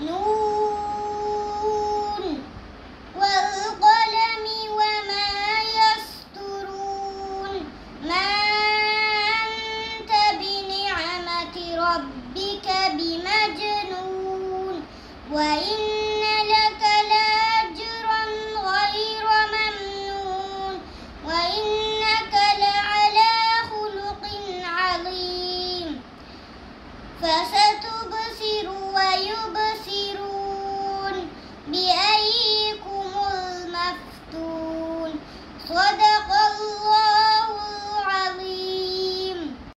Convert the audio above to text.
نون والقلم وما يسترون ما أنت بنعمة ربك بمجنون وإن لك لأجرا غير ممنون وإنك لعلى خلق عظيم Вода